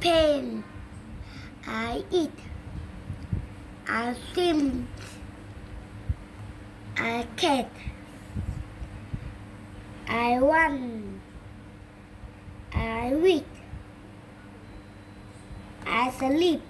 paint. I eat. I swim. I can. I want. I read. I sleep.